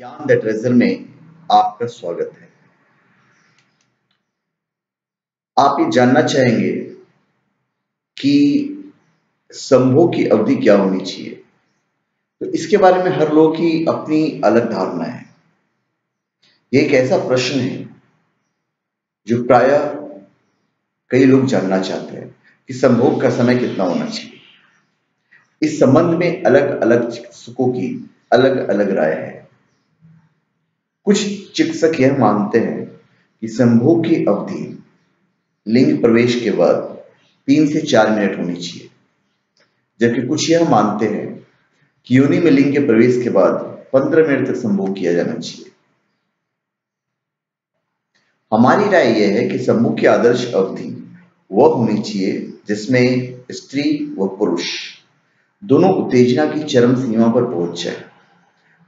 ज्ञान the treasure में आपका स्वागत है। आप ये जानना चाहेंगे कि संभोग की अवधि क्या होनी चाहिए? तो इसके बारे में हर लोग की अपनी अलग धारणा है। ये एक ऐसा प्रश्न है जो प्राय कई लोग जानना चाहते हैं कि संभोग का समय कितना होना चाहिए। इस संबंध में अलग अलग चिकित्सकों की अलग अलग राय है। कुछ चिकित्सक यह मानते हैं कि संभोग की अवधि लिंग प्रवेश के बाद तीन से चार मिनट होनी चाहिए। जबकि कुछ यह मानते हैं कि योनि में लिंग के प्रवेश के बाद पंद्रह मिनट तक संभोग किया जाना चाहिए। हमारी राय यह है कि संभोग की आदर्श अवधि वह होनी चाहिए जिसमें स्त्री व पुरुष दोनों उत्तेजना की चरम सीमा पर पहुँच जाए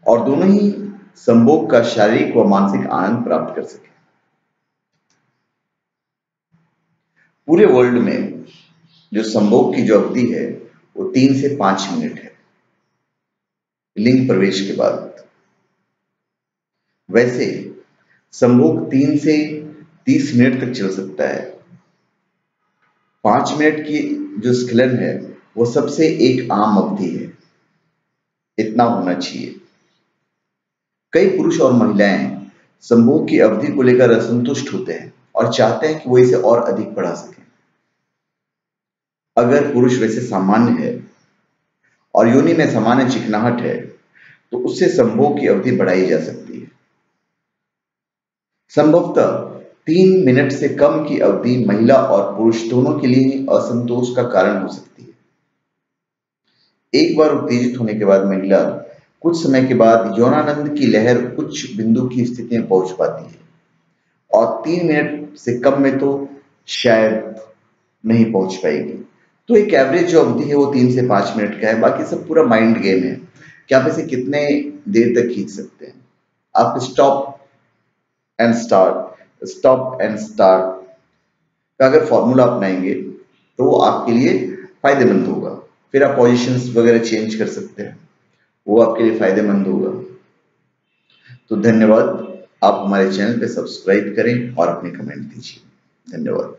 और दोनों ही संभोग का शारीरिक व मानसिक आनंद प्राप्त कर सके। पूरे वर्ल्ड में जो संभोग की जो अवधि है, वो तीन से पाँच मिनट है। लिंग प्रवेश के बाद। वैसे, संभोग तीन से तीस मिनट तक चल सकता है। पाँच मिनट की जो स्खलन है, वो सबसे एक आम अवधि है। इतना होना चाहिए। कई पुरुष और महिलाएँ संभोग की अवधि को लेकर असंतुष्ट होते हैं और चाहते हैं कि वो इसे और अधिक बढ़ा सके। अगर पुरुष वैसे सामान्य है और योनि में सामान्य चिकनाहट है तो उससे संभोग की अवधि बढ़ाई जा सकती है। संभवतः तीन मिनट से कम की अवधि महिला और पुरुष दोनों के लिए ही असंतोष का कारण हो सकती है। एक बार उत्तेजित होने के बाद महिला कुछ समय के बाद यौनानंद की लहर उच्च बिंदु की स्थिति में पहुँच पाती है। और तीन मिनट से कम में तो शायद नहीं पहुँच पाएगी। तो एक एवरेज जो अवधि है वो तीन से पाँच मिनट का है। बाकी सब पूरा माइंड गेम है। कि आप इसे कितने देर तक खींच सकते हैं? आप stop and start stop and start का अगर फॉर्मूला अपनाएँगे तो वो आपके लिए फ़ायदेमंद होगा। फिर आप पोजिशन वगैरह चेंज कर सकते हैं। वो आपके लिए फ़ायदेमंद होगा। तो धन्यवाद। आप हमारे चैनल पे सब्सक्राइब करें और अपने कमेंट दीजिए। धन्यवाद।